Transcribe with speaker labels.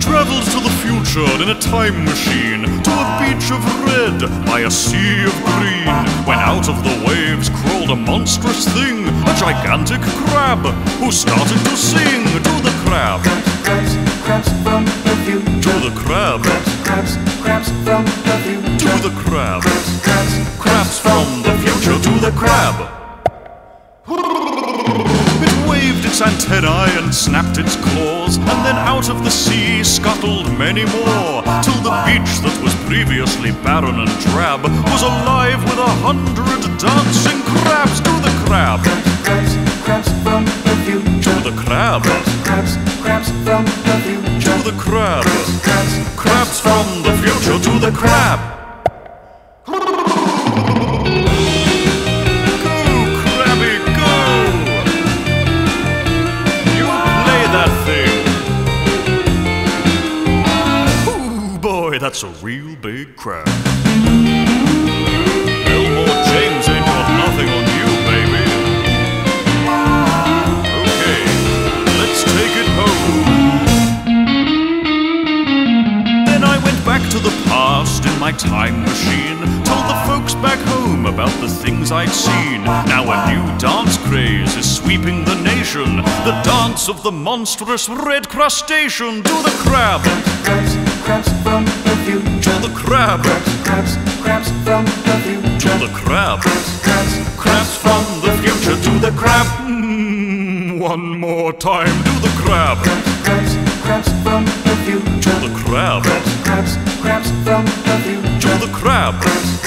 Speaker 1: travels to the future in a time machine to a beach of red by a sea of green. When out of the waves crawled a monstrous thing, a gigantic crab, who started to sing to the crab.
Speaker 2: Crabs, crabs crabs from the future.
Speaker 1: To the crab,
Speaker 2: Crabs, crabs crabs from the future.
Speaker 1: to the crab,
Speaker 2: Crabs,
Speaker 1: crabs from the future to the crab. Its antennae and snapped its claws, and then out of the sea scuttled many more, till the beach that was previously barren and drab was alive with a hundred dancing crabs. To the crab,
Speaker 2: crabs, crabs from the future.
Speaker 1: to the crab,
Speaker 2: Crabs, crabs from the future.
Speaker 1: to the crab,
Speaker 2: Crabs,
Speaker 1: crabs from the future to the crab. That's a real big crab. Elmore James ain't got nothing on you, baby. Okay, let's take it home. Then I went back to the past in my time machine. Told the folks back home about the things I'd seen. Now a new dance craze is sweeping the nation. The dance of the monstrous red crustacean. To the crab,
Speaker 2: crabs, crabs from future.
Speaker 1: the crab,
Speaker 2: Crabs, crabs crabs from the future.
Speaker 1: the crab.
Speaker 2: Crabs,
Speaker 1: Crabs crabs from the future to the crab. Mm, one more time, to the crab,
Speaker 2: crabs, crabs from the future.
Speaker 1: the crab,
Speaker 2: Crabs, crabs from the future.
Speaker 1: to the crab.
Speaker 2: Crabs,